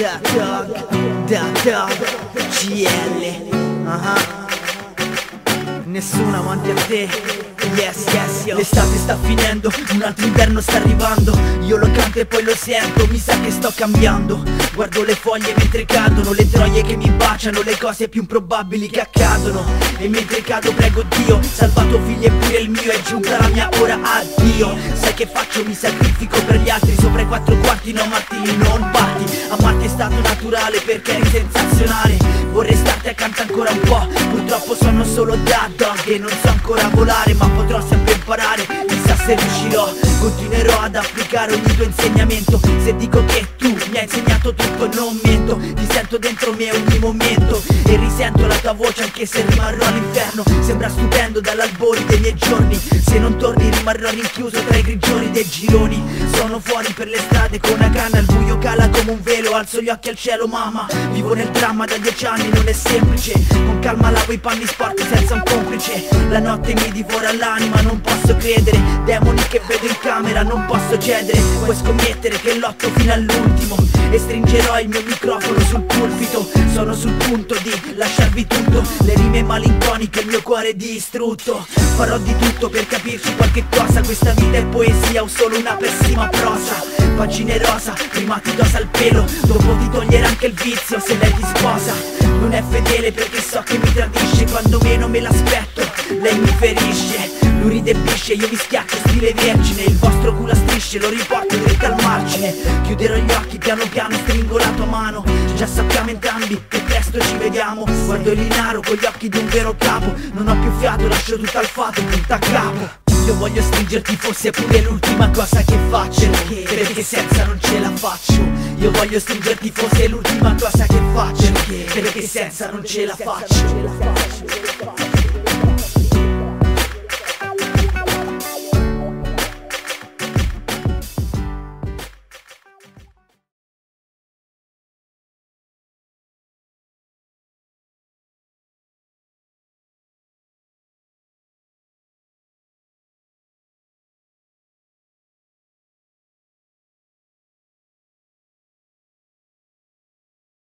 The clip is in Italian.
Da Dog, Da Dog, GL, uh-huh. Nessuno avanti a te. Yes, yes, yo. L'estate sta finendo, un altro inverno sta arrivando Io lo canto e poi lo sento, mi sa che sto cambiando. Guardo le foglie mentre cadono, le troie che mi baciano Le cose più improbabili che accadono. E mentre cado prego Dio, salvato figlio e pure il mio È giunta la mia ora, addio. Sai che faccio, mi sacrifico per gli altri Sopra i quattro quarti, no Martini, non batti. Amarti è stato naturale perché eri sensazionale. Vorrei starti accanto ancora un po' Purtroppo sono solo da dog e non so ancora volare Ma potrò sempre imparare, se riuscirò. Continuerò ad applicare ogni tuo insegnamento. Se dico che tu mi hai insegnato tutto non mento Ti sento dentro me ogni momento. E risento la tua voce anche se rimarrò all'inferno. Sembra stupendo dall'albori dei miei giorni. Se non torni rimarrò rinchiuso tra i grigioni dei gironi. Sono fuori per le strade con una canna Il buio cala come un velo, alzo gli occhi al cielo mamma Vivo nel dramma da dieci anni, non è semplice. Con calma lavo i panni sporchi senza un complice. La notte mi divora l'anima, non posso credere. Demoni che vedo in camera, non posso cedere. Puoi scommettere che lotto fino all'ultimo. E stringerò il mio microfono sul pulpito. Sono sul punto di lasciarvi tutto. Le rime malinconiche, il mio cuore distrutto Farò di tutto per capirci qualche cosa. Questa vita è poesia o solo una pessima prosa? Pagine rosa, prima ti dosa il pelo Dopo ti toglierà anche il vizio se lei ti sposa. Non è fedele perché so che mi tradisce Quando meno me l'aspetto, lei mi ferisce lui ride e bisce, io vi schiaccio stile vergine Il vostro culo strisce, lo riporto dritto al margine. Chiuderò gli occhi, piano piano stringo la tua mano Già sappiamo entrambi che presto ci vediamo. Guardo il linaro con gli occhi di un vero capo. Non ho più fiato, lascio tutto al fato, punta a capo. Io voglio stringerti fosse pure l'ultima cosa che faccio. Perché? Perché senza non ce la faccio. Io voglio stringerti fosse l'ultima cosa che faccio. Perché? Perché senza non ce la faccio